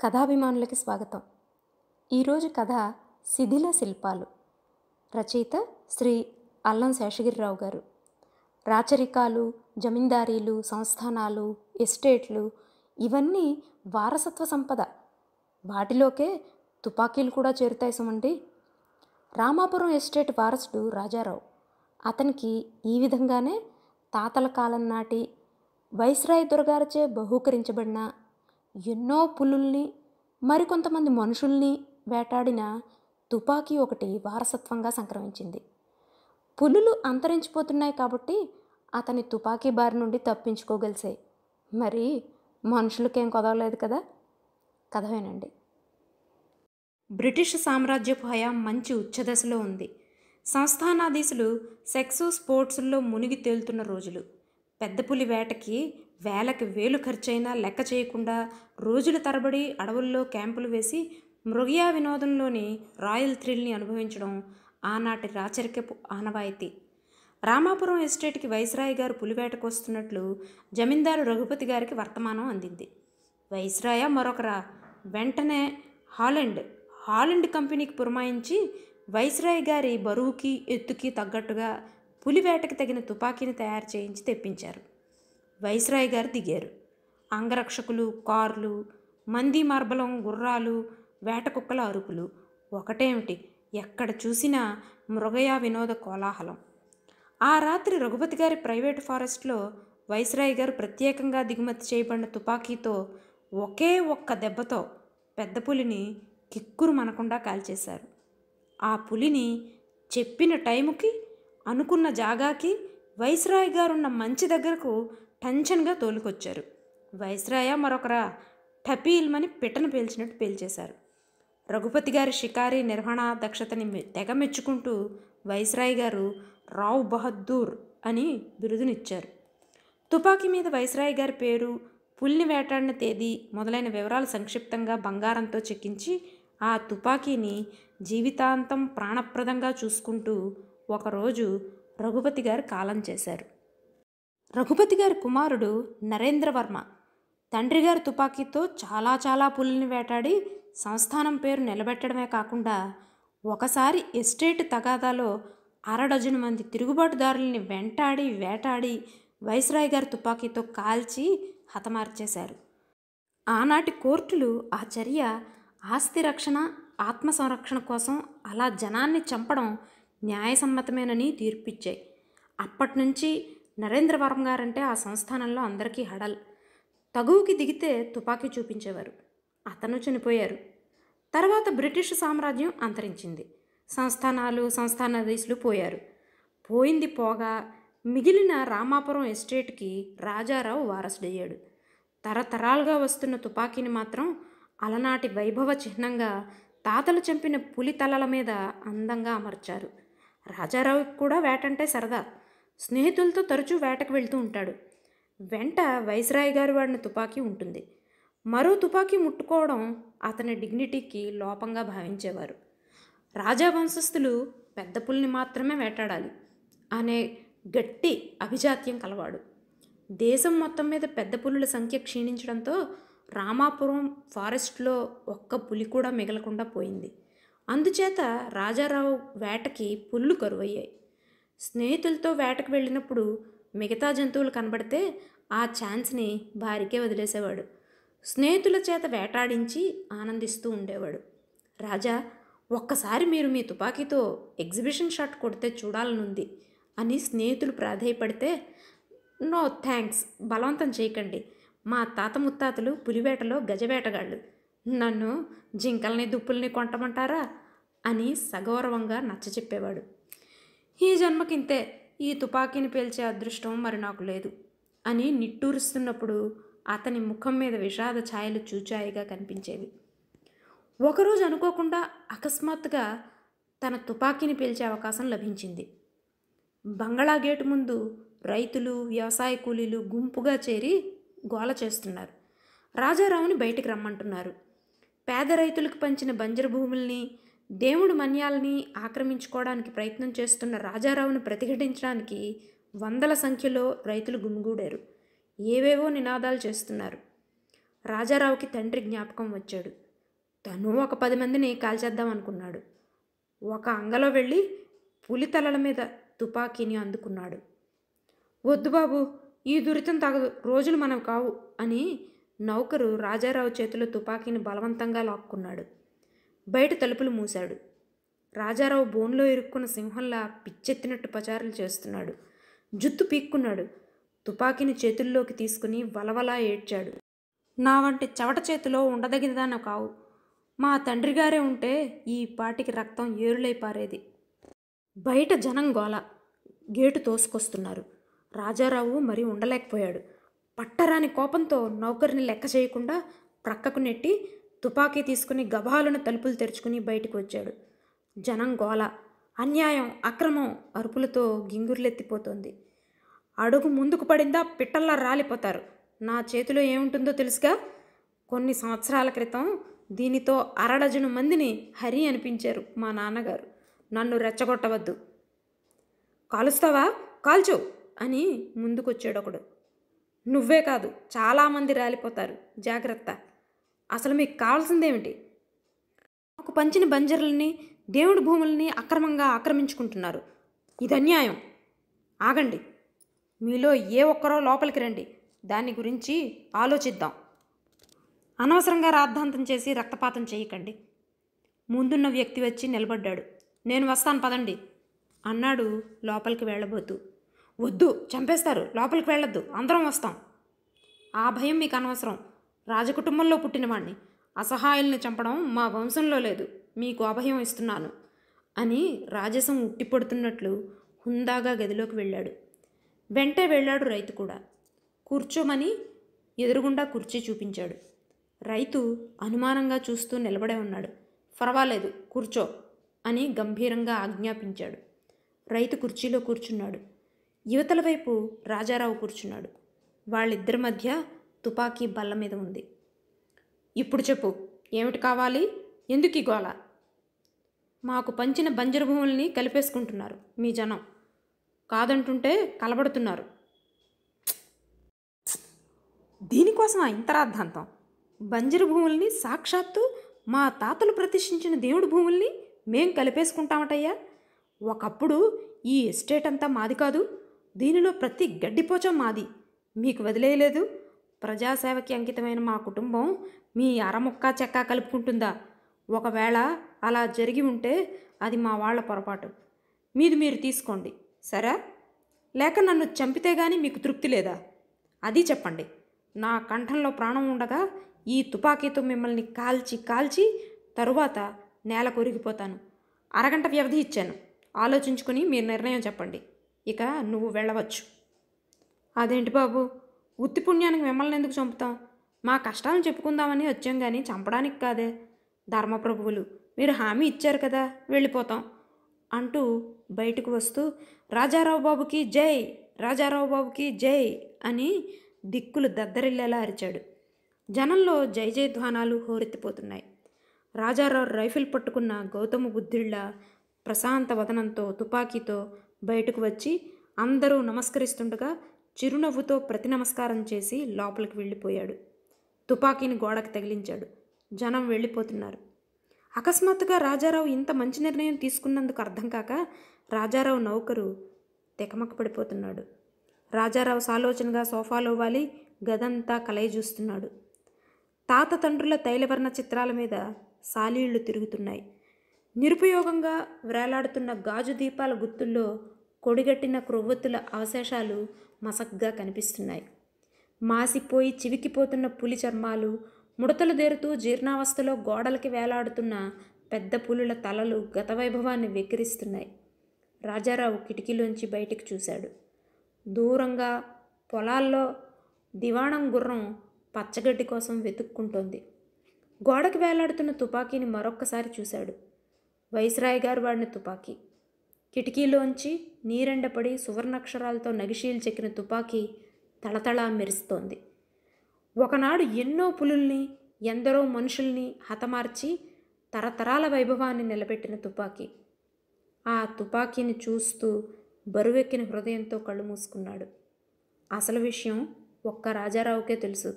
కథాభిమానులకి స్వాగతం. ఈరోజు కథ శిథిల శిల్పాలు. రచయిత శ్రీ అల్లం శేషగిరిరావు గారు. రాచరికాలు జమీందారీలు సంస్థానాలు ఎస్టేట్లు ఇవన్నీ వారసత్వ సంపద. వాటిలోకే తుపాకీలు కూడా చేరుతాయి సుమండి. రామాపురం ఎస్టేట్ వారసుడు రాజారావు. అతనికి ఈ విధంగానే తాతల కాలం నాటి వైస్రాయ్ దొరగారిచే బహూకరించబడిన ఎన్నో పులుల్ని మరికొంతమంది మనుషుల్ని వేటాడిన తుపాకీ ఒకటి వారసత్వంగా సంక్రమించింది. పులులు అంతరించిపోతున్నాయి కాబట్టి అతని తుపాకీ బారి నుండి తప్పించుకోగలిసాయి మరి మనుషులకేం కొదవలేదు కదా? కథ వినండి. బ్రిటిష్ సామ్రాజ్యపు హయాం మంచి ఉచ్చదశలో ఉంది. సంస్థానాధీశులు సెక్సు స్పోర్ట్స్లో మునిగి తేలుతున్న రోజులు. పెద్ద పులి వేటకి వేలకి వేలు ఖర్చైనా లెక్క చేయకుండా రోజుల తరబడి అడవుల్లో క్యాంపులు వేసి మృగయా వినోదంలోని రాయల్ థ్రిల్ని అనుభవించడం ఆనాటి రాచరికపు ఆనవాయితీ. రామాపురం ఎస్టేట్కి వైస్రాయ్ గారు పులివేటకు వస్తున్నట్లు జమీందారు రఘుపతి గారికి వర్తమానం అందింది. వైస్రాయ మరొకరా. వెంటనే హాలండ్ హాలండ్ కంపెనీకి పురమాయించి వైస్రాయ్ గారి బరువుకి ఎత్తుకి తగ్గట్టుగా పులివేటకి తగిన తుపాకీని తయారు చేయించి తెప్పించారు. వైస్రాయ్ గారు దిగారు. అంగరక్షకులు కార్లు మంది మార్బలం గుర్రాలు వేట కుక్కల అరుపులు. ఒకటేమిటి? ఎక్కడ చూసినా మృగయా వినోద కోలాహలం. ఆ రాత్రి రఘుపతి గారి ప్రైవేట్ ఫారెస్ట్లో వైస్రాయ్ గారు ప్రత్యేకంగా దిగుమతి చేయబడిన తుపాకీతో ఒకే ఒక్క దెబ్బతో పెద్ద పులిని కిక్కురు మనకుండా కాల్చేశారు. ఆ పులిని చెప్పిన టైముకి అనుకున్న జాగాకి వైస్రాయ్ గారున్న మంచి దగ్గరకు టెన్షన్గా తోలుకొచ్చారు. వైస్రాయ మరొకరా టపీల్మని పిట్టను పేల్చినట్టు పేల్చేశారు. రఘుపతి గారి షికారీ నిర్వహణ దక్షతని తెగ మెచ్చుకుంటూ వైస్రాయ్ గారు రావ్ బహద్దూర్ అని బిరుదునిచ్చారు. తుపాకీ మీద వైస్రాయ్ గారి పేరు పుల్ని వేటాడిన తేదీ మొదలైన వివరాలు సంక్షిప్తంగా బంగారంతో చెక్కించి ఆ తుపాకీని జీవితాంతం ప్రాణప్రదంగా చూసుకుంటూ ఒకరోజు రఘుపతి గారు కాలం చేశారు. రఘుపతి గారి కుమారుడు నరేంద్రవర్మ తండ్రి గారి తుపాకీతో చాలా చాలా పులిని వేటాడి సంస్థానం పేరు నిలబెట్టడమే కాకుండా ఒకసారి ఎస్టేట్ తగాదాలో అరడజను మంది తిరుగుబాటుదారుల్ని వెంటాడి వేటాడి వైస్రాయ్ గారి తుపాకీతో కాల్చి హతమార్చేశారు. ఆనాటి కోర్టులు ఆ చర్య ఆస్తి రక్షణ ఆత్మ సంరక్షణ కోసం అలా జనాన్ని చంపడం న్యాయసమ్మతమేనని తీర్పిచ్చాయి. అప్పటి నుంచి నరేంద్రవరం గారంటే ఆ సంస్థానంలో అందరికీ హడల్. తగువుకి దిగితే తుపాకీ చూపించేవారు. అతను చనిపోయారు. తర్వాత బ్రిటిష్ సామ్రాజ్యం అంతరించింది. సంస్థానాలు సంస్థానాధీశులు పోయారు. పోయింది పోగా మిగిలిన రామాపురం ఎస్టేట్కి రాజారావు వారసుడయ్యాడు. తరతరాలుగా వస్తున్న తుపాకీని మాత్రం అలనాటి వైభవ చిహ్నంగా తాతలు చంపిన పులి తలల మీద అందంగా అమర్చారు. రాజారావుకి కూడా వేటంటే సరదా. స్నేహితులతో తరచూ వేటకు వెళ్తూ ఉంటాడు. వెంట వైస్రాయ్ గారు వాడిన తుపాకీ ఉంటుంది. మరో తుపాకీ ముట్టుకోవడం అతని డిగ్నిటీకి లోపంగా భావించేవారు. రాజా వంశస్థులు పెద్ద పులిని మాత్రమే వేటాడాలి. అనే గట్టి అభిజాత్యం కలవాడు. దేశం మొత్తం మీద పెద్ద పులుల సంఖ్య క్షీణించడంతో రామాపురం ఫారెస్ట్లో ఒక్క పులి కూడా మిగలకుండా పోయింది. అందుచేత రాజారావు వేటకి పుల్లు కరువయ్యాయి. స్నేహితులతో వేటకు వెళ్ళినప్పుడు మిగతా జంతువులు కనబడితే ఆ ఛాన్స్ని భారీకే వదిలేసేవాడు. స్నేహితుల చేత వేటాడించి ఆనందిస్తూ ఉండేవాడు. రాజా ఒక్కసారి మీరు మీ తుపాకీతో ఎగ్జిబిషన్ షాట్ కొడితే చూడాలనుంది అని స్నేహితులు ప్రాధేయపడితే నో థ్యాంక్స్ బలవంతం చేయకండి. మా తాత ముత్తాతలు పులివేటలో గజవేటగాళ్ళు నన్ను జింకల్ని దుప్పుల్ని కొంటమంటారా అని సగౌరవంగా నచ్చచెప్పేవాడు. ఈ జన్మకింతే ఈ తుపాకీని పేల్చే అదృష్టం మరి నాకు లేదు అని నిట్టూరుస్తున్నప్పుడు అతని ముఖం మీద విషాద ఛాయలు చూచాయిగా కనిపించేవి. ఒకరోజు అనుకోకుండా అకస్మాత్తుగా తన తుపాకీని పేల్చే అవకాశం లభించింది. బంగళా గేటు ముందు రైతులు వ్యవసాయ కూలీలు గుంపుగా చేరి గోల చేస్తున్నారు. రాజారావుని బయటికి రమ్మంటున్నారు. పేద రైతులకు పంచిన బంజరు భూముల్ని దేవుడు మన్యాల్ని ఆక్రమించుకోవడానికి ప్రయత్నం చేస్తున్న రాజారావును ప్రతిఘటించడానికి వందల సంఖ్యలో రైతులు గుమిగూడారు. ఏవేవో నినాదాలు చేస్తున్నారు. రాజారావుకి తండ్రి జ్ఞాపకం వచ్చాడు. తను ఒక పది మందిని కాల్చేద్దాం అనుకున్నాడు. ఒక అంగలో వెళ్ళి పులి తలల మీద తుపాకీని అందుకున్నాడు. వద్దు బాబు ఈ దురితం తగదు రోజులు మనం కావు అని నౌకరు రాజారావు చేతిలో తుపాకీని బలవంతంగా లాక్కున్నాడు. బయట తలుపులు మూశాడు. రాజారావు బోన్లో ఇరుక్కున్న సింహంలా పిచ్చెత్తినట్టు పచారులు చేస్తున్నాడు. జుత్తు పీక్కున్నాడు. తుపాకీని చేతుల్లోకి తీసుకుని వలవలా ఏడ్చాడు. నా వంటి చవట చేతిలో ఉండదగినదాన కావు. మా తండ్రి గారే ఉంటే ఈ పాటికి రక్తం ఏరులై పారేది. బయట జనం గోల. గేటు తోసుకొస్తున్నారు. రాజారావు మరి ఉండలేకపోయాడు. పట్టరాని కోపంతో నౌకరిని లెక్క చేయకుండా ప్రక్కకు నెట్టి తుపాకీ తీసుకుని గభాలను తలుపులు తెరుచుకుని బయటకు వచ్చాడు జనం గోల అన్యాయం అక్రమం అరుపులతో గింగుర్లెత్తిపోతోంది. అడుగు ముందుకు పడిందా పిట్టల్లా రాలిపోతారు. నా చేతిలో ఏముంటుందో తెలుసుగా? కొన్ని సంవత్సరాల క్రితం దీనితో అరడజను మందిని హరి అనిపించారు మా నాన్నగారు. నన్ను రెచ్చగొట్టవద్దు. కాలుస్తావా? కాల్చు! అని ముందుకొచ్చాడు ఒకడు నువ్వే కాదు చాలామంది రాలిపోతారు. జాగ్రత్త! అసలు మీకు కావాల్సిందేమిటి? మాకు పంచిన బంజర్లని దేవుడి భూముల్ని అక్రమంగా ఆక్రమించుకుంటున్నారు. ఇది అన్యాయం. ఆగండి. మీలో ఏ ఒక్కరో లోపలికి రండి. దాని గురించి ఆలోచిద్దాం. అనవసరంగా రాద్ధాంతం చేసి రక్తపాతం చేయకండి. ముందున్న వ్యక్తి వచ్చి నిలబడ్డాడు. నేను వస్తాను పదండి. అన్నాడు లోపలికి వెళ్ళబోతూ. వద్దు చంపేస్తారు. లోపలికి వెళ్ళొద్దు. అందరం వస్తాం. ఆ భయం మీకు అనవసరం. రాజకుటుంబంలో పుట్టినవాణ్ణి. అసహాయుల్ని చంపడం మా వంశంలో లేదు. మీకు అభయం ఇస్తున్నాను అని రాజసం ఉట్టిపడుతున్నట్లు హుందాగా గదిలోకి వెళ్ళాడు. వెంటే వెళ్ళాడు రైతు కూడా. కూర్చోమని ఎదురుగుండా కుర్చీ చూపించాడు. రైతు అనుమానంగా చూస్తూ నిలబడే ఉన్నాడు. పర్వాలేదు కూర్చో అని గంభీరంగా ఆజ్ఞాపించాడు. రైతు కుర్చీలో కూర్చున్నాడు. యువతల వైపు రాజారావు కూర్చున్నాడు. వాళ్ళిద్దరి మధ్య తుపాకీ బల్ల మీద ఉంది. ఇప్పుడు చెప్పు ఏమిటి కావాలి? ఎందుకు ఈ గోళ మాకు పంచిన బంజరు భూముల్ని కలిపేసుకుంటున్నారు మీ జనం. కాదంటుంటే కలబడుతున్నారు. దీనికోసం ఇంత రాద్ధాంతం? బంజరు భూముల్ని సాక్షాత్తు మా తాతలు ప్రతిష్ఠించిన దేవుడి భూముల్ని మేం కలిపేసుకుంటామటయ్యా? ఒకప్పుడు ఈ ఎస్టేట్ అంతా మాది కాదు దీనిలో ప్రతి గడ్డిపోచం మాది. మీకు వదిలేయలేదు? ప్రజాసేవకి అంకితమైన మా కుటుంబం మీ అరముక్క చెక్క కలుపుకుంటుందా? ఒకవేళ అలా జరిగి ఉంటే అది మా వాళ్ళ పొరపాటు. మీది మీరు తీసుకోండి. సరే? లేక నన్ను చంపితే గాని మీకు తృప్తి లేదా? అది చెప్పండి. నా కంఠంలో ప్రాణం ఉండగా ఈ తుపాకీతో మిమ్మల్ని కాల్చి కాల్చి తరువాత నేల కొరిగిపోతాను. అరగంట వ్యవధి ఇచ్చాను. ఆలోచించుకుని మీ నిర్ణయం చెప్పండి. ఇక నువ్వు వెళ్ళవచ్చు. అదేంటి బాబు? ఉత్తి పుణ్యానికి మిమ్మల్ని ఎందుకు చంపుతాం? మా కష్టాలను చెప్పుకుందామని వచ్చాం కానీ చంపడానికి కాదే. ధర్మప్రభువులు మీరు హామీ ఇచ్చారు కదా వెళ్ళిపోతాం అంటూ బయటకు వస్తూ రాజారావు బాబుకి జై రాజారావు బాబుకి జై అని దిక్కులు దద్దరిల్లేలా అరిచాడు. జనంలో జై జై ధ్వానాలు హోరెత్తిపోతున్నాయి. రాజారావు రైఫిల్ పట్టుకున్న గౌతమ బుద్ధుళ్ళ ప్రశాంత వదనంతో తుపాకీతో బయటకు వచ్చి అందరూ నమస్కరిస్తుండగా చిరునవ్వుతో ప్రతి నమస్కారం చేసి లోపలికి వెళ్ళిపోయాడు. తుపాకీని గోడకు తగిలించాడు. జనం వెళ్ళిపోతున్నారు. అకస్మాత్తుగా రాజారావు ఇంత మంచి నిర్ణయం తీసుకున్నందుకు అర్థం కాక రాజారావు నౌకరు తెకమక పడిపోతున్నాడు. రాజారావు సాలోచనగా సోఫాలో వాలి గదంతా కలయి చూస్తున్నాడు తాత తండ్రుల తైలవర్ణ చిత్రాల మీద సాలీళ్ళు తిరుగుతున్నాయి. నిరుపయోగంగా వేలాడుతున్న గాజు దీపాల గుత్తుల్లో కొడిగట్టిన క్రొవ్వొత్తుల అవశేషాలు మసగ్గా కనిపిస్తున్నాయి. మాసిపోయి చివికిపోతున్న పులి చర్మాలు ముడతలు దేరుతూ జీర్ణావస్థలో గోడలకి వేలాడుతున్న పెద్ద పులుల తలలు గత వైభవాన్ని వెక్కిరిస్తున్నాయి. రాజారావు కిటికీలోంచి బయటికి చూశాడు. దూరంగా పొలాల్లో దివాణం గుర్రం పచ్చగడ్డి కోసం వెతుక్కుంటోంది. గోడకి వేలాడుతున్న తుపాకీని మరొక్కసారి చూశాడు. వైస్రాయ్ గారు వాడిన తుపాకీ. కిటికీలోంచి నీరెండపడి సువర్ణాక్షరాలతో నగిశీలు చెక్కిన తుపాకీ తళతళా మెరుస్తోంది. ఒకనాడు ఎన్నో పులుల్ని ఎందరో మనుషుల్ని హతమార్చి తరతరాల వైభవాన్ని నిలబెట్టిన తుపాకీ. ఆ తుపాకీని చూస్తూ బరువెక్కిన హృదయంతో కళ్ళు మూసుకున్నాడు. అసలు విషయం ఒక్క రాజారావుకే తెలుసు.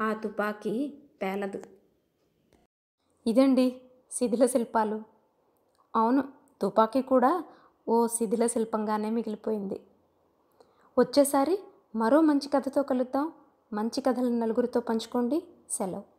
ఆ తుపాకీ పేలదు. ఇదండి శిథిల శిల్పాలు. అవును తుపాకీ కూడా ఓ శిథిల శిల్పంగానే మిగిలిపోయింది. వచ్చేసారి మరో మంచి కథతో కలుద్దాం. మంచి కథలను నలుగురితో పంచుకోండి. సెలవు.